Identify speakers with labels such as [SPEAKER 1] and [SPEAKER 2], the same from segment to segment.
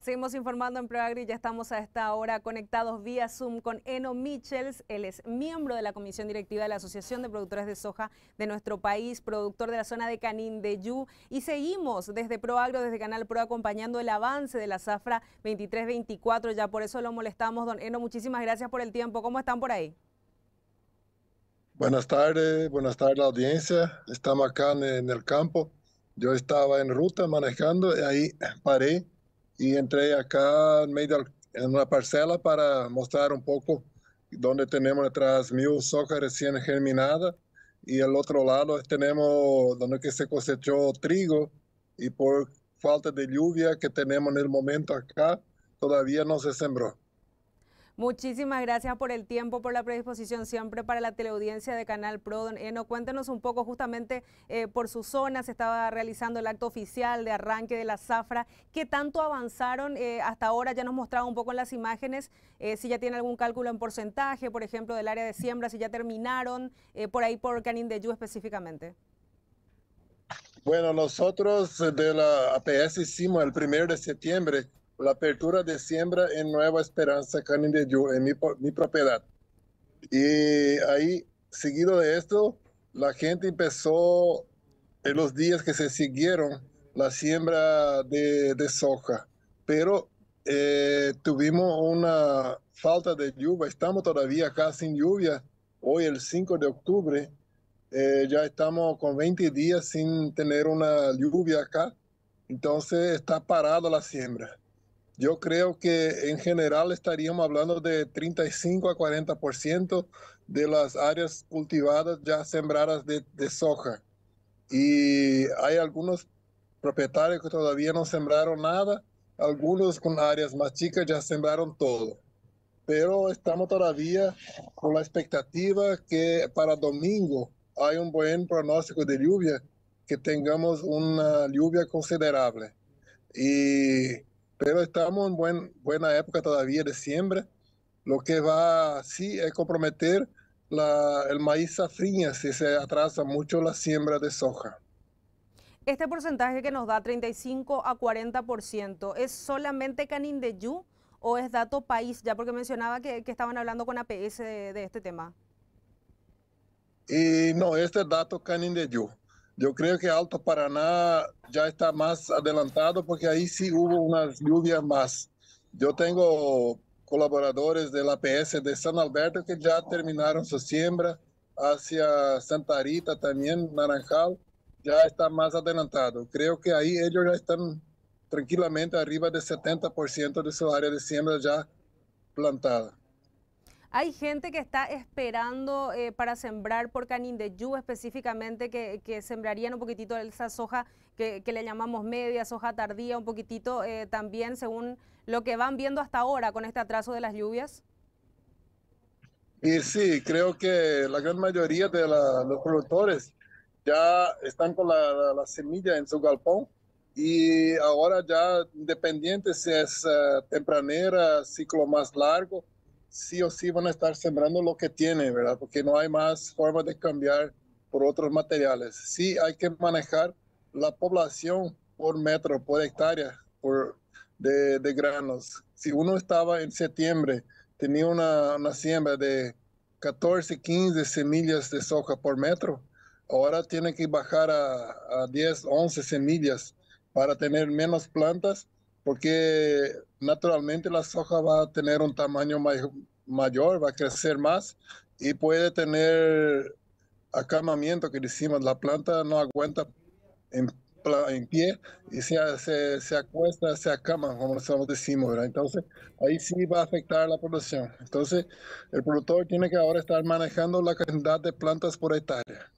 [SPEAKER 1] Seguimos informando en ProAgri, ya estamos a esta hora conectados vía Zoom con Eno Michels. Él es miembro de la comisión directiva de la Asociación de Productores de Soja de nuestro país, productor de la zona de Canín de Yu. Y seguimos desde ProAgro, desde Canal Pro, acompañando el avance de la zafra 2324. Ya por eso lo molestamos, don Eno. Muchísimas gracias por el tiempo. ¿Cómo están por ahí?
[SPEAKER 2] Buenas tardes, buenas tardes la audiencia. Estamos acá en el campo. Yo estaba en ruta manejando y ahí paré y entré acá en medio en una parcela para mostrar un poco donde tenemos nuestras mil soja recién germinada y al otro lado tenemos donde que se cosechó trigo y por falta de lluvia que tenemos en el momento acá todavía no se sembró.
[SPEAKER 1] Muchísimas gracias por el tiempo, por la predisposición siempre para la teleaudiencia de Canal Pro. Don Eno, cuéntenos un poco justamente eh, por su zona, se estaba realizando el acto oficial de arranque de la zafra. ¿Qué tanto avanzaron eh, hasta ahora? Ya nos mostraba un poco en las imágenes, eh, si ya tiene algún cálculo en porcentaje, por ejemplo, del área de siembra, si ya terminaron, por ahí por Canin de Yu específicamente.
[SPEAKER 2] Bueno, nosotros de la APS hicimos el primero de septiembre la apertura de siembra en Nueva Esperanza, Canindeyú, en mi, mi propiedad. Y ahí, seguido de esto, la gente empezó en los días que se siguieron la siembra de, de soja, pero eh, tuvimos una falta de lluvia, estamos todavía acá sin lluvia, hoy el 5 de octubre, eh, ya estamos con 20 días sin tener una lluvia acá, entonces está parada la siembra. Yo creo que en general estaríamos hablando de 35 a 40% de las áreas cultivadas ya sembradas de, soja. Y hay algunos propietarios que todavía no sembraron nada, algunos con áreas más chicas ya sembraron todo. Pero estamos todavía con la expectativa que para domingo hay un buen pronóstico de lluvia, que tengamos una lluvia considerable. Y pero estamos en buen, buena época todavía de siembra. Lo que va, sí, es comprometer la, el maíz safriña si se atrasa mucho la siembra de soja.
[SPEAKER 1] Este porcentaje que nos da 35 a 40%, ¿es solamente Canindeyú o es dato país? Ya porque mencionaba que, que estaban hablando con APS de, de, este tema.
[SPEAKER 2] Y no, este es dato Canindeyú. Yo creo que Alto Paraná ya está más adelantado porque ahí sí hubo unas lluvias más. Yo tengo colaboradores del APS de San Alberto que ya terminaron su siembra hacia Santa Rita también, Naranjal, ya está más adelantado. Creo que ahí ellos ya están tranquilamente arriba de 70% de su área de siembra ya plantada.
[SPEAKER 1] Hay gente que está esperando eh, para sembrar por Canindeyú específicamente, que, que, sembrarían un poquitito esa soja que, le llamamos media, soja tardía, un poquitito eh, también según lo que van viendo hasta ahora con este atraso de las lluvias.
[SPEAKER 2] Y sí, creo que la gran mayoría de los productores ya están con la, semilla en su galpón y ahora ya independiente si es uh, tempranera, ciclo más largo, sí o sí van a estar sembrando lo que tienen, ¿verdad? Porque no hay más forma de cambiar por otros materiales. Sí hay que manejar la población por metro, por hectárea por, de, granos. Si uno estaba en septiembre, tenía una, una siembra de 14, 15 semillas de soja por metro, ahora tiene que bajar a, a 10, 11 semillas para tener menos plantas porque naturalmente la soja va a tener un tamaño mayor, va a crecer más y puede tener acamamiento que decimos, la planta no aguanta en, pie y se, se, se, acuesta, se acama, como nosotros decimos, Entonces, ahí sí va a afectar la producción. Entonces, el productor tiene que ahora estar manejando la cantidad de plantas por hectárea.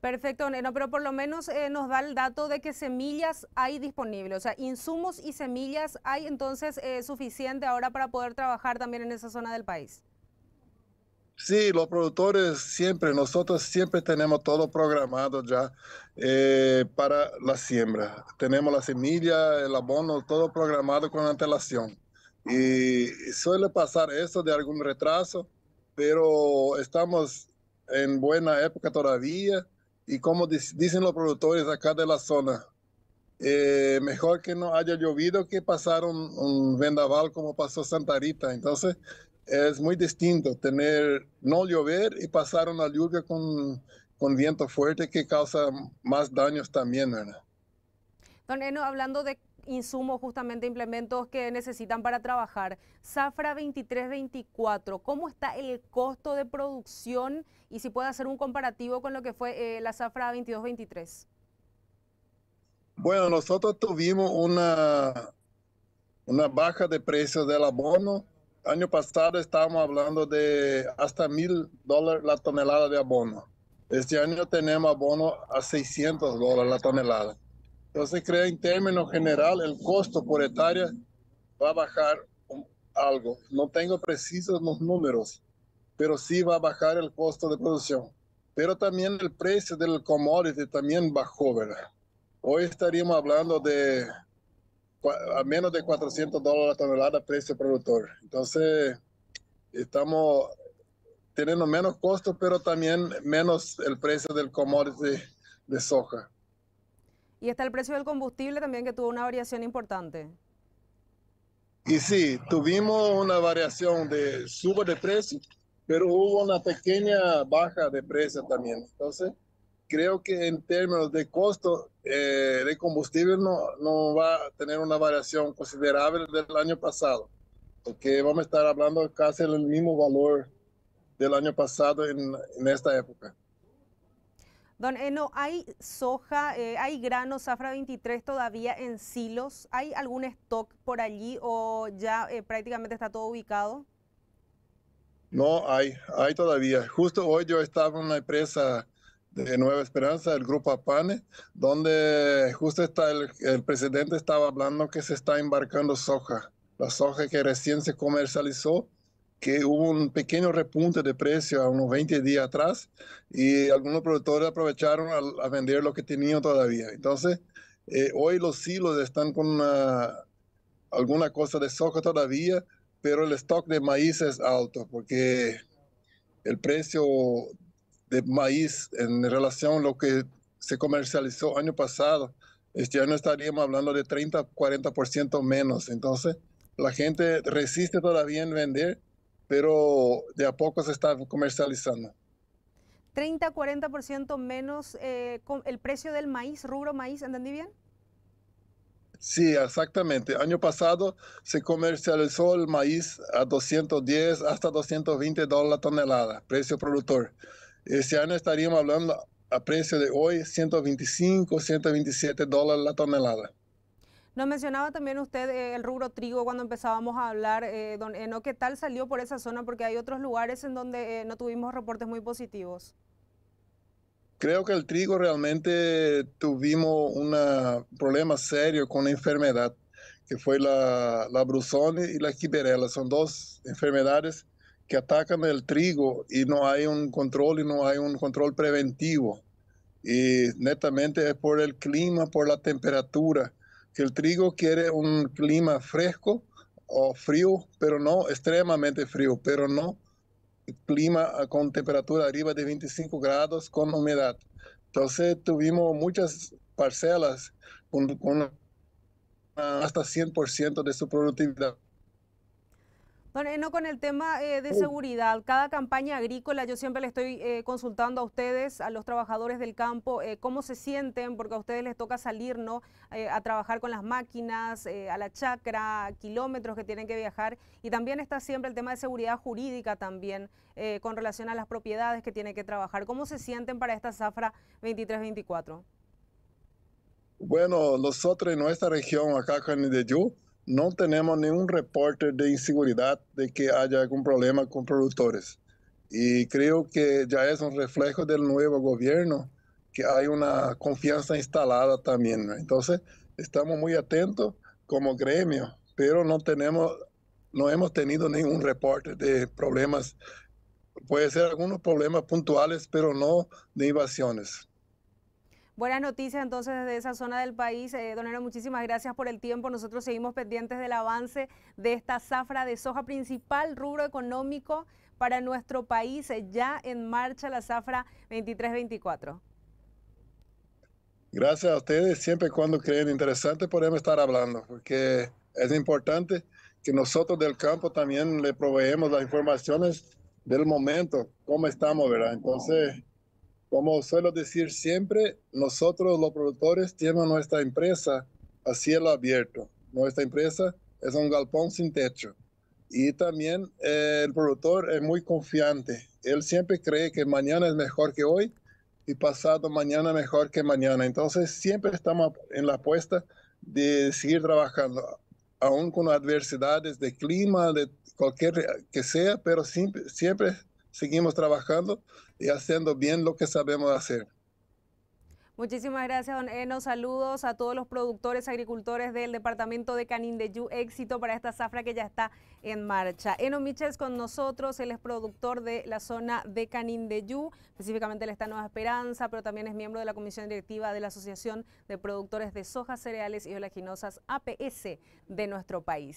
[SPEAKER 1] Perfecto, Neno, pero por lo menos eh, nos da el dato de que semillas hay disponibles, o sea, insumos y semillas hay entonces eh, suficiente ahora para poder trabajar también en esa zona del país.
[SPEAKER 2] Sí, los productores siempre, nosotros siempre tenemos todo programado ya eh, para la siembra. Tenemos la semilla, el abono, todo programado con antelación. Y suele pasar eso de algún retraso, pero estamos en buena época todavía y como dicen los productores acá de la zona, eh, mejor que no haya llovido que pasar un, vendaval como pasó Santa Rita. Entonces, es muy distinto tener no llover y pasar una lluvia con, con viento fuerte que causa más daños también, ¿verdad?
[SPEAKER 1] Don Eno, hablando de insumos, justamente implementos que necesitan para trabajar, Zafra 2324, ¿cómo está el costo de producción y si puede hacer un comparativo con lo que fue eh, la Zafra 2223?
[SPEAKER 2] Bueno, nosotros tuvimos una, una baja de precios del abono. Año pasado estábamos hablando de hasta mil dólares la tonelada de abono. Este año tenemos abono a 600 dólares la tonelada. Entonces creo en términos general el costo por hectárea va a bajar algo. No tengo precisos los números, pero sí va a bajar el costo de producción. Pero también el precio del commodity también bajó, ¿verdad? Hoy estaríamos hablando de a menos de 400 dólares la tonelada precio productor. Entonces, estamos teniendo menos costos, pero también menos el precio del commodity de soja.
[SPEAKER 1] Y está el precio del combustible también que tuvo una variación importante.
[SPEAKER 2] Y sí, tuvimos una variación de suba de precio, pero hubo una pequeña baja de precio también. Entonces, creo que en términos de costo eh, de combustible no, no va a tener una variación considerable del año pasado, porque vamos a estar hablando casi del mismo valor del año pasado en, en esta época.
[SPEAKER 1] Don Eno, ¿hay soja, eh, hay grano Zafra 23 todavía en silos? ¿Hay algún stock por allí o ya eh, prácticamente está todo ubicado?
[SPEAKER 2] No, hay, hay todavía. Justo hoy yo estaba en una empresa de Nueva Esperanza, el Grupo Apane, donde justo está el, el, presidente estaba hablando que se está embarcando soja, la soja que recién se comercializó, que hubo un pequeño repunte de precio a unos 20 días atrás y algunos productores aprovecharon a, a vender lo que tenían todavía. Entonces, eh, hoy los silos están con una, alguna cosa de soja todavía, pero el stock de maíz es alto porque el precio de maíz en relación a lo que se comercializó año pasado, este año estaríamos hablando de 30, 40% menos. Entonces, la gente resiste todavía en vender, pero de a poco se está comercializando.
[SPEAKER 1] 30, 40% menos eh, el precio del maíz, rubro maíz, ¿entendí bien?
[SPEAKER 2] Sí, exactamente. Año pasado se comercializó el maíz a 210 hasta 220 dólares la tonelada, precio productor. Este año estaríamos hablando a precio de hoy 125, 127 dólares la tonelada.
[SPEAKER 1] Nos mencionaba también usted eh, el rubro trigo cuando empezábamos a hablar, eh, don ¿qué tal salió por esa zona? Porque hay otros lugares en donde eh, no tuvimos reportes muy positivos.
[SPEAKER 2] Creo que el trigo realmente tuvimos un problema serio con la enfermedad, que fue la, la brusone y la quiberella. Son dos enfermedades que atacan el trigo y no hay un control y no hay un control preventivo. Y netamente es por el clima, por la temperatura, que el trigo quiere un clima fresco o frío, pero no extremadamente frío, pero no clima con temperatura arriba de 25 grados con humedad. Entonces tuvimos muchas parcelas con, con hasta 100% de su productividad.
[SPEAKER 1] Bueno, con el tema eh, de seguridad, cada campaña agrícola, yo siempre le estoy eh, consultando a ustedes, a los trabajadores del campo, eh, cómo se sienten, porque a ustedes les toca salir ¿no? a trabajar con las máquinas, a la chacra, kilómetros que tienen que viajar, y también está siempre el tema de seguridad jurídica también, con relación a las propiedades que tienen que trabajar. ¿Cómo se sienten para esta zafra 2324?
[SPEAKER 2] Bueno, nosotros en nuestra región, acá en Yu, no tenemos ningún reporte de inseguridad de que haya algún problema con productores. Y creo que ya es un reflejo del nuevo gobierno que hay una confianza instalada también. Entonces, estamos muy atentos como gremio, pero no tenemos, no hemos tenido ningún reporte de problemas. Puede ser algunos problemas puntuales, pero no de invasiones.
[SPEAKER 1] Buenas noticias entonces desde esa zona del país. Eh, Donero, muchísimas gracias por el tiempo. Nosotros seguimos pendientes del avance de esta zafra de soja principal, rubro económico para nuestro país. Eh, ya en marcha la zafra 2324.
[SPEAKER 2] Gracias a ustedes. Siempre cuando creen interesante podemos estar hablando, porque es importante que nosotros del campo también le proveemos las informaciones del momento, cómo estamos, ¿verdad? Entonces, como suelo decir siempre, nosotros los productores tenemos nuestra empresa a cielo abierto. Nuestra empresa es un galpón sin techo. Y también eh, el productor es muy confiante. Él siempre cree que mañana es mejor que hoy y pasado mañana mejor que mañana. Entonces siempre estamos en la apuesta de seguir trabajando, aún con adversidades de clima, de cualquier que sea, pero siempre, siempre seguimos trabajando y haciendo bien lo que sabemos hacer.
[SPEAKER 1] Muchísimas gracias, don Eno. Saludos a todos los productores, agricultores del departamento de Canindeyú. Éxito para esta zafra que ya está en marcha. Eno Michels con nosotros, él es productor de la zona de Canindeyú, específicamente él está Nueva Esperanza, pero también es miembro de la comisión directiva de la Asociación de Productores de Soja, Cereales y Oleaginosas APS de nuestro país.